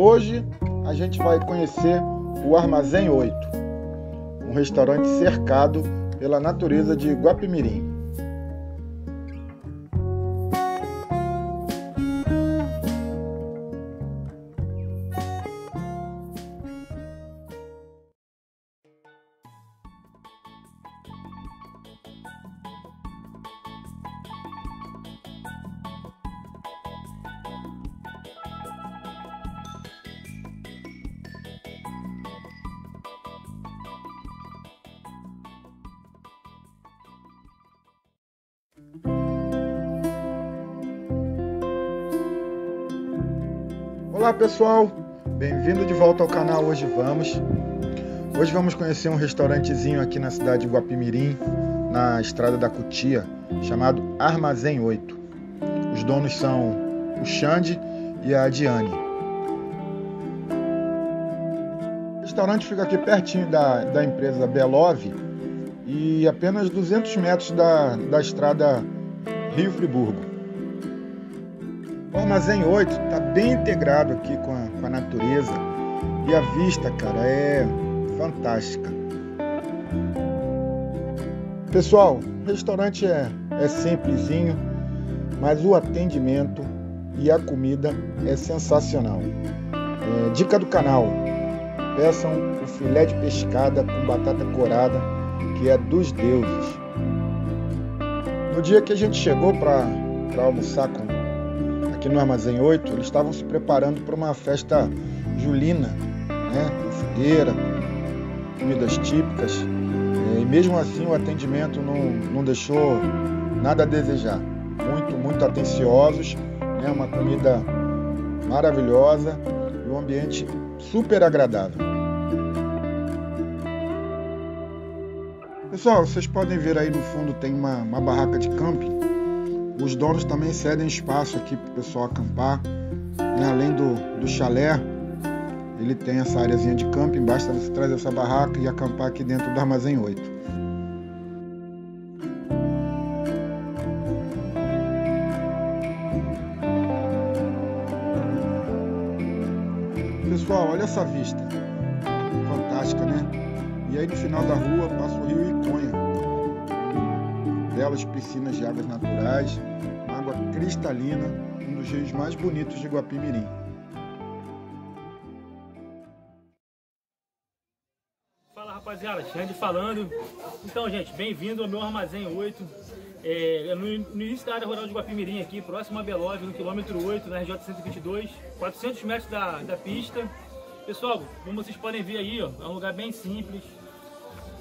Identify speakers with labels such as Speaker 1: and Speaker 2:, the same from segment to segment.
Speaker 1: Hoje a gente vai conhecer o Armazém 8, um restaurante cercado pela natureza de Guapimirim. Olá pessoal, bem-vindo de volta ao canal Hoje Vamos. Hoje vamos conhecer um restaurantezinho aqui na cidade de Guapimirim, na estrada da Cutia, chamado Armazém 8. Os donos são o Xande e a Diane. O restaurante fica aqui pertinho da, da empresa Belov e apenas 200 metros da, da estrada Rio Friburgo. O Armazém 8 está bem integrado aqui com a, com a natureza e a vista, cara, é fantástica. Pessoal, o restaurante é, é simplesinho, mas o atendimento e a comida é sensacional. É, dica do canal: peçam o filé de pescada com batata corada, que é dos deuses. No dia que a gente chegou para almoçar com aqui no Armazém 8, eles estavam se preparando para uma festa julina, né? Com fogueira, comidas típicas. É, e mesmo assim o atendimento não, não deixou nada a desejar. Muito, muito atenciosos, né? uma comida maravilhosa e um ambiente super agradável. Pessoal, vocês podem ver aí no fundo tem uma, uma barraca de camping os donos também cedem espaço aqui para o pessoal acampar. E além do, do chalé, ele tem essa áreazinha de camping. Basta você trazer essa barraca e acampar aqui dentro do Armazém 8. Pessoal, olha essa vista. Fantástica, né? E aí no final da rua passa o rio Iconha belas piscinas de águas naturais, água cristalina, um dos rios mais bonitos de Guapimirim.
Speaker 2: Fala rapaziada, Xande falando. Então, gente, bem-vindo ao meu Armazém 8. É, no, no, início da área rural de Guapimirim, aqui, próximo a Belove, no quilômetro 8, na RJ 122, 400 metros da, da pista. Pessoal, como vocês podem ver aí, ó, é um lugar bem simples,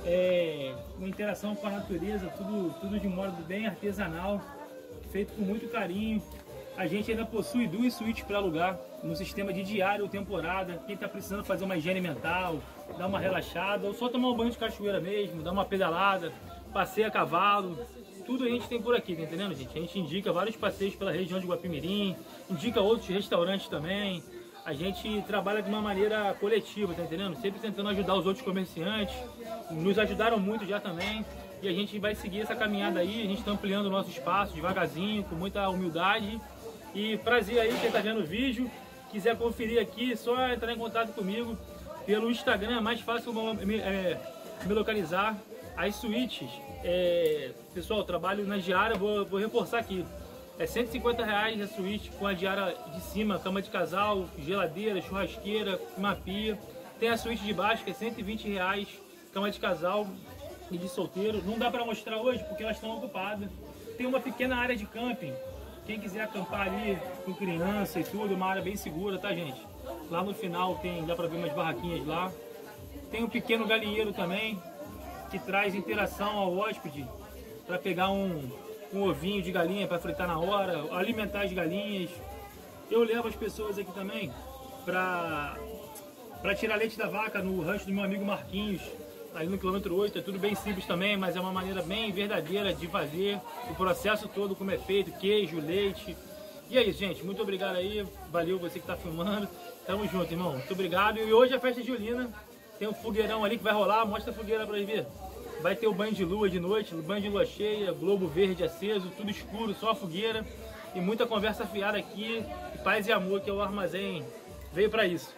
Speaker 2: é, uma interação com a natureza, tudo, tudo de modo bem artesanal, feito com muito carinho. A gente ainda possui duas suítes para alugar no sistema de diário ou temporada. Quem está precisando fazer uma higiene mental, dar uma relaxada, ou só tomar um banho de cachoeira mesmo, dar uma pedalada, passeio a cavalo, tudo a gente tem por aqui, tá entendendo, gente? A gente indica vários passeios pela região de Guapimirim, indica outros restaurantes também, a gente trabalha de uma maneira coletiva, tá entendendo? Sempre tentando ajudar os outros comerciantes. Nos ajudaram muito já também. E a gente vai seguir essa caminhada aí, a gente está ampliando o nosso espaço devagarzinho, com muita humildade. E prazer aí, quem está vendo o vídeo, quiser conferir aqui, só entrar em contato comigo pelo Instagram, é mais fácil me, é, me localizar. As suítes, é, pessoal, trabalho na diária, vou, vou reforçar aqui. É 150 reais a suíte com a diária de cima, cama de casal, geladeira, churrasqueira, uma pia. Tem a suíte de baixo que é 120 reais, cama de casal e de solteiro. Não dá para mostrar hoje porque elas estão ocupadas. Tem uma pequena área de camping. Quem quiser acampar ali com criança e tudo, uma área bem segura, tá gente? Lá no final tem, dá para ver umas barraquinhas lá. Tem um pequeno galinheiro também que traz interação ao hóspede para pegar um, um ovinho de galinha para fritar na hora, alimentar as galinhas. Eu levo as pessoas aqui também para para tirar leite da vaca no rancho do meu amigo Marquinhos, ali no quilômetro 8. É tudo bem simples também, mas é uma maneira bem verdadeira de fazer o processo todo como é feito, queijo, leite. E é isso, gente. Muito obrigado aí. Valeu você que está filmando. Tamo junto, irmão. Muito obrigado. E hoje é festa de Julina. Tem um fogueirão ali que vai rolar. Mostra a fogueira para ver. Vai ter o banho de lua de noite, banho de lua cheia, globo verde aceso, tudo escuro, só fogueira e muita conversa fiada aqui. E paz e amor, que é o armazém veio para isso.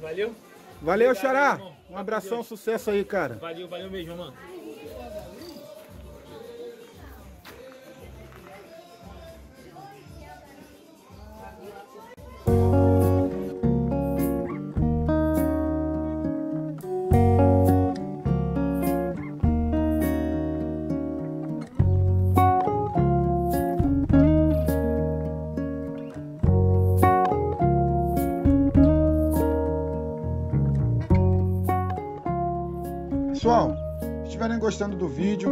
Speaker 2: Valeu?
Speaker 1: Valeu, Obrigado, Xará. Um abração, sucesso aí, cara.
Speaker 2: Valeu, valeu mesmo, mano.
Speaker 1: Gostando do vídeo,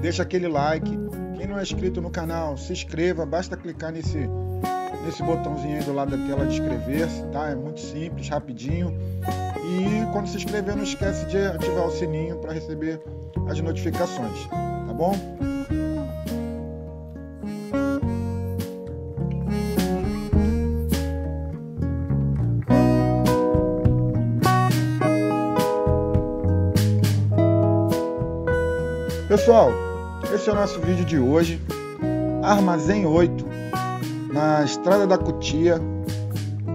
Speaker 1: deixa aquele like. Quem não é inscrito no canal, se inscreva. Basta clicar nesse, nesse botãozinho aí do lado da tela de inscrever-se, tá? É muito simples, rapidinho. E quando se inscrever, não esquece de ativar o sininho para receber as notificações, tá bom? Pessoal, esse é o nosso vídeo de hoje. Armazém 8, na Estrada da Cutia,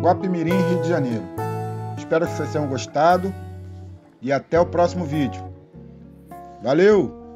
Speaker 1: Guapimirim, Rio de Janeiro. Espero que vocês tenham gostado e até o próximo vídeo. Valeu!